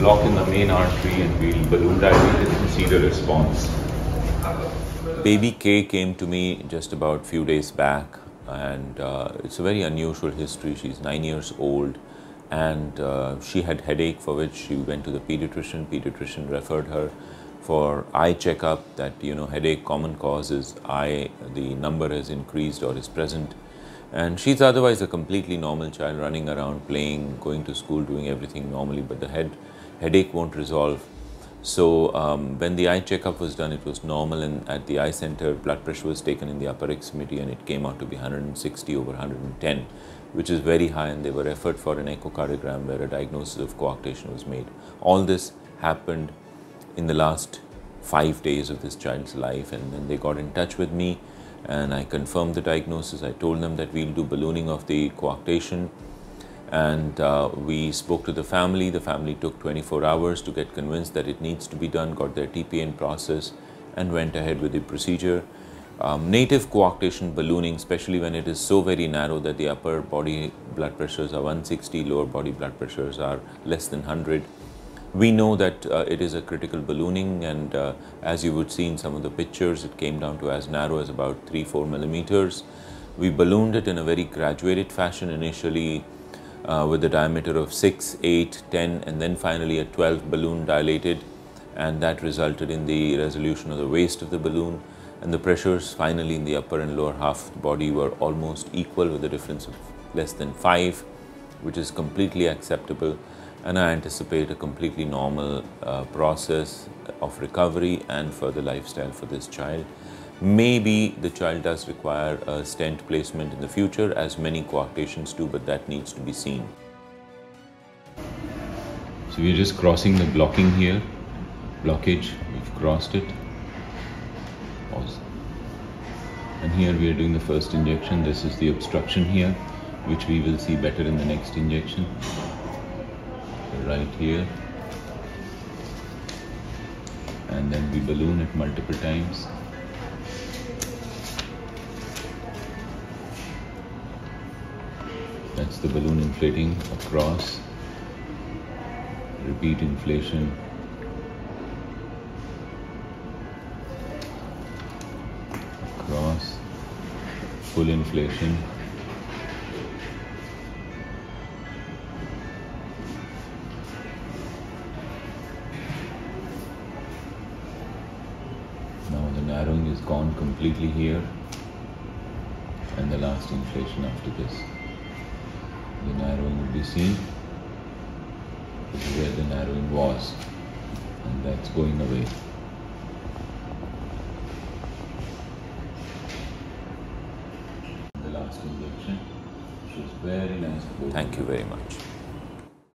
block in the main artery and we'll balloon dilate and see the response. Baby K came to me just about a few days back and uh, it's a very unusual history. She's nine years old and uh, she had headache for which she went to the pediatrician. Pediatrician referred her for eye checkup that you know headache common cause is eye the number has increased or is present and she's otherwise a completely normal child running around playing going to school doing everything normally but the head headache won't resolve. So um, when the eye checkup was done it was normal and at the eye center blood pressure was taken in the upper extremity and it came out to be 160 over 110 which is very high and they were referred for an echocardiogram where a diagnosis of coarctation was made. All this happened in the last five days of this child's life and then they got in touch with me and I confirmed the diagnosis. I told them that we'll do ballooning of the coarctation and uh, we spoke to the family. The family took 24 hours to get convinced that it needs to be done, got their TPN process and went ahead with the procedure. Um, native coarctation ballooning, especially when it is so very narrow that the upper body blood pressures are 160, lower body blood pressures are less than 100, we know that uh, it is a critical ballooning and uh, as you would see in some of the pictures, it came down to as narrow as about 3-4 millimeters. We ballooned it in a very graduated fashion initially uh, with a diameter of 6, 8, 10 and then finally a 12 balloon dilated and that resulted in the resolution of the waist of the balloon and the pressures finally in the upper and lower half of the body were almost equal with a difference of less than 5 which is completely acceptable and I anticipate a completely normal uh, process of recovery and further lifestyle for this child. Maybe the child does require a stent placement in the future as many coarctations do, but that needs to be seen. So we're just crossing the blocking here, blockage, we've crossed it. And here we are doing the first injection. This is the obstruction here, which we will see better in the next injection right here and then we balloon it multiple times that's the balloon inflating across. Repeat inflation. Across. Full inflation. Now the narrowing is gone completely here. And the last inflation after this. The narrowing will be seen. Where the narrowing was and that's going away. The last injection shows very nice. Thank you very much.